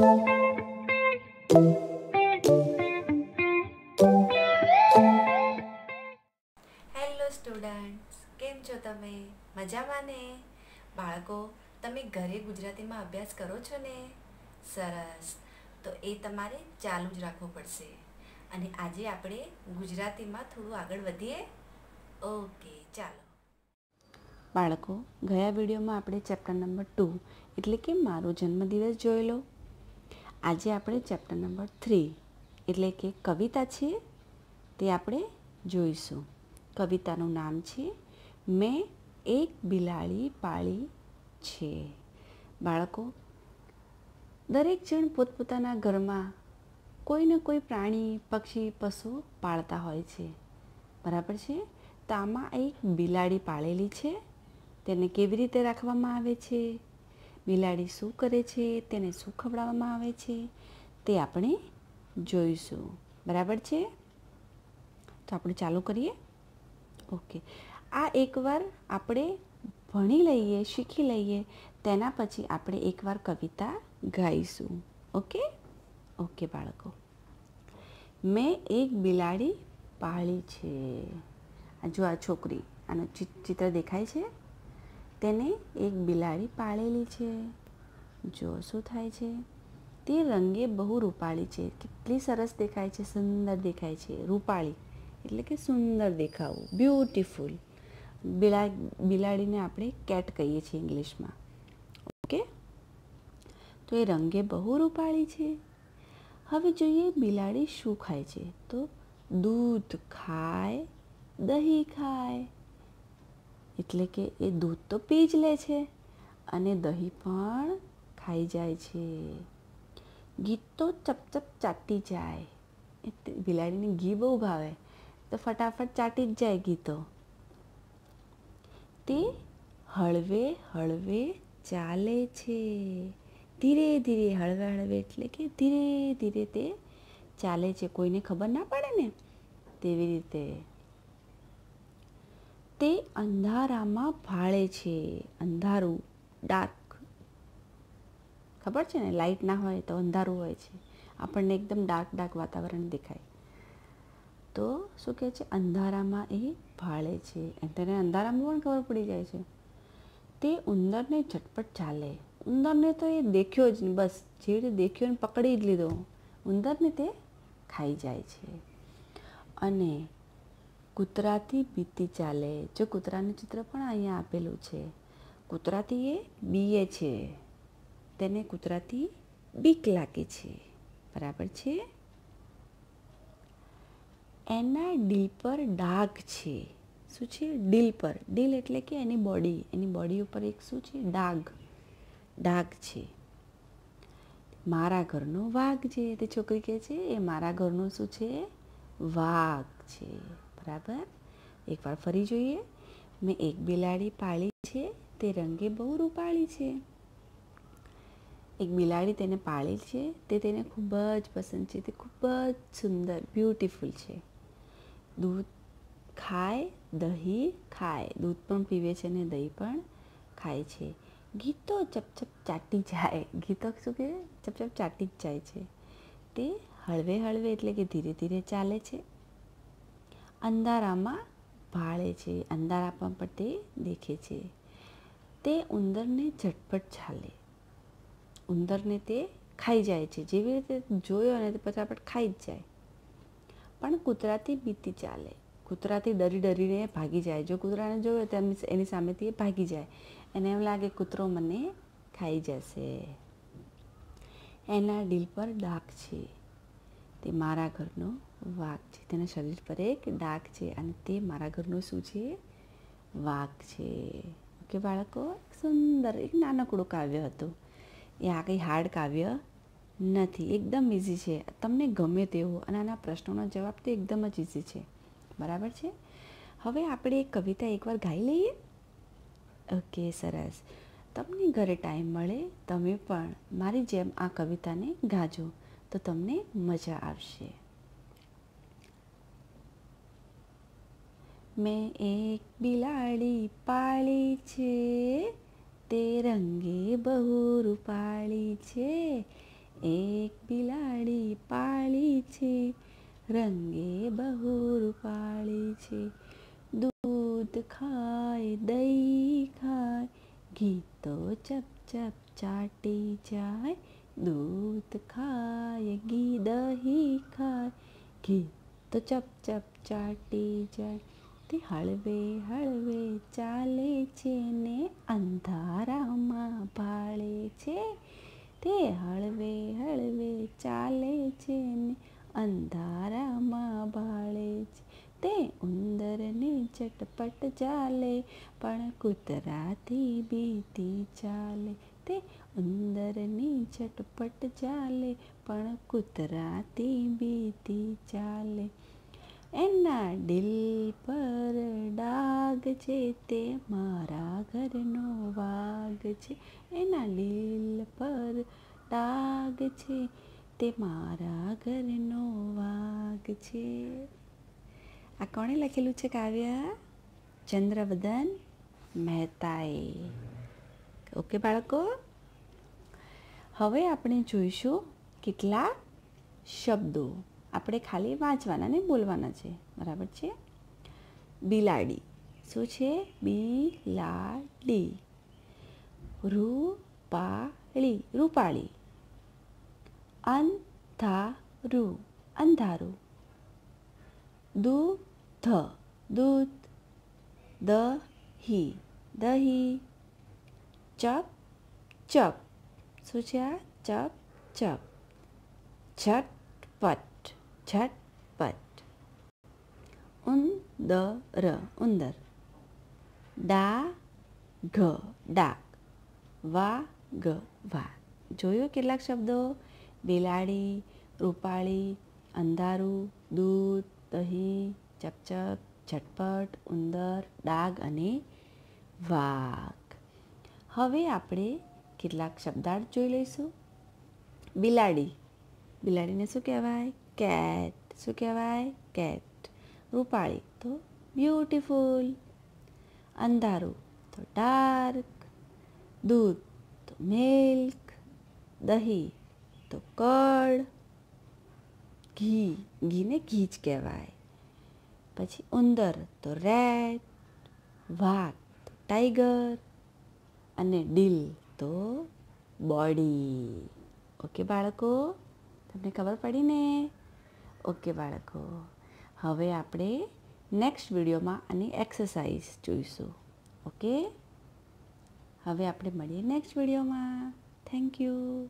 Hello students કેમ છો તમે? મજામાં ને બાળકો, તમે ઘરે ગુજરાતીમાં અભ્યાસ કરો છો ને? સરસ. તો એ તમારે ચાલુ જ રાખવું પડશે. અને આજે આપણે ગુજરાતીમાં થોડું આગળ વધીએ? ઓકે, ચાલો. બાળકો, ગયા વિડીયોમાં આપણે ચેપ્ટર નંબર ટુ એટલે કે મારો જન્મદિવસ જોયેલો આજે આપણે ચેપ્ટર નંબર થ્રી એટલે કે કવિતા છે તે આપણે જોઈશું. કવિતાનું નામ છે, મેં એક બિલાડી પાળી છે. બાળકો, દરેક જણ પોતપોતાના ઘરમાં કોઈને કોઈ પ્રાણી, પક્ષી, પશુ પાળતા હોય છે. બરાબર છે? તો આમાં એક બિલાડી પાળેલી છે. તેને કેવી રીતે રાખવામાં આવે છે? બિલાડી શું કરે છે, તેને શું ખવડાવવામાં આવે છે, તે આપણે જોઈશું. બરાબર છે? તો આપણે ચાલુ કરીએ? ઓકે. આ એકવાર આપણે ભણી લઈએ, શીખી લઈએ, તેના પછી આપણે એકવાર કવિતા ગાઈશું. ઓકે? ઓકે, બાળકો. મેં એક બિલાડી પાળી છે. જો આ છોકરી, આનું ચિત્ર દેખાય છે? તેને એક બિલાડી પાળેલી છે. જો શું થાય છે? તે રંગે બહુ રૂપાળી છે. કેટલી સરસ દેખાય છે, સુંદર દેખાય છે. રૂપાળી, એટલે કે સુંદર દેખાવું. બ્યુટિફુલ બિલા, બિલાડીને આપણે કેટ કહીએ છીએ ઇંગ્લિશમાં. ઓકે તો એ રંગે બહુ રૂપાળી છે. હવે જોઈએ બિલાડી શું ખાય છે. તો દૂધ ખાય, દહીં ખાય. એટલે કે એ દૂધ તો પી જ લે છે અને દહીં પણ ખાઈ જાય છે. ઘી તો ચપચપ ચાટી જાય. બિલાડીને ઘી બહુ ભાવે. તો ફટાફટ ચાટી જ જાય ગીતો તે હળવે હળવે ચાલે છે. ધીરે ધીરે હળવે હળવે એટલે કે ધીરે ધીરે તે ચાલે છે. કોઈને ખબર ના પડે ને? તેવી રીતે. તે અંધારામાં ભાળે છે. અંધારું, ડાર્ક. ખબર છે ને? લાઇટ ના હોય તો અંધારું હોય છે. આપણને એકદમ ડાર્ક ડાર્ક વાતાવરણ દેખાય. તો શું કહે છે? અંધારામાં એ ભાળે છે. તેને અંધારામાં પણ ખબર પડી જાય છે. તે ઉંદરને ઝટપટ ચાલે. ઉંદરને તો એ દેખ્યો જ નહીં બસ. જે રીતે દેખ્યો ને પકડી જ લીધો. ઉંદરને તે ખાઈ જાય છે. અને કૂતરાથી બીતી ચાલે. જો કૂતરાનું ચિત્ર પણ અહીંયા આપેલું છે. કૂતરાથી એ બીએ છે. તેને કૂતરાથી બીક લાગે છે. બરાબર છે? એના ડીલ પર ડાઘ છે. શું છે? ડીલ પર. ડીલ એટલે કે એની બોડી. એની બોડી ઉપર એક શું છે? ડાઘ. ડાઘ છે. મારા ઘરનો વાઘ છે. તે છોકરી કહે છે, એ મારા ઘરનો શું છે? વાઘ છે. બરાબર? એકવાર ફરી જોઈએ. મેં એક બિલાડી પાળી છે, તે રંગે બહુ રૂપાળી છે. એક બિલાડી તેને પાળી છે, તે તેને ખૂબ જ પસંદ છે, તે ખૂબ જ સુંદર બ્યુટિફુલ છે. દૂધ ખાય, દહીં ખાય. દૂધ પણ પીવે છે અને દહીં પણ ખાય છે. ગીતો ચપચપ ચાટી જાય. ગીતો શું કે ચપચપ ચાટી જ જાય છે. તે હળવે હળવે એટલે કે ધીરે ધીરે ચાલે છે. અંધારામાં ભાળે છે અંધારામાં પણ તે દેખે છે. તે ઉંદરને ઝટપટ ચાલે ઉંદરને તે ખાઈ જાય છે. જેવી રીતે જોયો અને તે પછાપટ ખાઈ જ જાય. પણ કૂતરાથી બીતી ચાલે. કૂતરાથી ડરી ડરીને ભાગી જાય. જો કૂતરાને જોયો તો એની સામેથી એ ભાગી જાય. એને એમ લાગે કૂતરો મને ખાઈ જશે. એના દિલ પર ડાઘ છે. તે મારા ઘરનો વાઘ છે. તેના શરીર પર એક ડાઘ છે અને તે મારા ઘરનો શું છે? વાઘ છે. ઓકે, બાળકો? સુંદર, એક નાનકડું કાવ્ય હતું. એ આ કંઈ હાર્ડ કાવ્ય નથી. એકદમ ઇઝી છે. તમને ગમે તેવું. અને આના પ્રશ્નોનો જવાબ તો એકદમ જ ઇઝી છે. બરાબર છે? હવે આપણે એક કવિતા એકવાર ગાઈ લઈએ? ઓકે, સરસ. તમને ઘરે ટાઈમ મળે, તમે પણ. મારી જેમ આ કવિતાને ગાજો. તો તમને મજા આવશે. મેં એક બિલાડી પાળી છે તે રંગે બહુ રૂપાળી છે એક બિલાડી પાળી છે રંગે બહુ રૂપાળી છે દૂધ ખાય દહીં ખાય ઘી તો ચપ ચપ ચાટી જાય દૂધ ખાય ઘી દહીં ખાય ઘી તો ચપ ચપ ચાટી જાય તે હળવે હળવે ચાલે છે ને અંધારામાં ભાળે છે તે હળવે હળવે ચાલે છે ને અંધારામાં ભાળે છે તે ઉંદરને ચટપટ ચાલે પણ કૂતરાથી બીતી ચાલે તે ઉંદરની ચટપટ ચાલે પણ કૂતરાથી બીતી ચાલે એના દિલ પર ડાગ છે તે મારા ઘરનો વાઘ છે. એના દિલ પર ડાગ છે તે મારા ઘરનો વાઘ છે. આ કોણે લખેલું છે કાવ્ય? ચંદ્રવદન મહેતાએ. ઓકે બાળકો? હવે આપણે જોઈશું કેટલા શબ્દો. આપણે ખાલી વાંચવાના ને બોલવાના છે. બરાબર છે? બિલાડી. શું છે? બિલાડી. રૂપાળી. રૂપાળી. અંધારું. અંધારું. દૂધ. દૂધ. દહી. દહી. ચપ. ચપ. શું છે આ? ચપ. ચપ. ઝટપટ. ઝટપટ ઉંદર ઉંદર ડાઘ ડાક વાઘ વાઘ જોયું કેટલાક શબ્દો? બિલાડી, રૂપાળી, અંધારું, દૂધ, દહીં ચપચપ ઝટપટ, ઉંદર ડાગ અને વાઘ. હવે આપણે કેટલાક શબ્દાર્થ જોઈ લઈશું. બિલાડી. બિલાડીને શું કહેવાય? કેટ શું કહેવાય કેટ રૂપાળી તો બ્યુટીફુલ અંધારું તો ડાર્ક દૂધ તો મિલ્ક દહીં તો કડ ઘી ઘીને ઘી જ કહેવાય પછી ઉંદર તો રેડ વાઘ તો ટાઈગર અને ડીલ તો બોડી ઓકે બાળકો તમને ખબર પડી ને ઓકે, બાળકો. હવે આપણે નેક્સ્ટ વિડીયોમાં આની એક્સરસાઇઝ જોઈશું. ઓકે? હવે આપણે મળીએ નેક્સ્ટ વિડીયોમાં. Thank you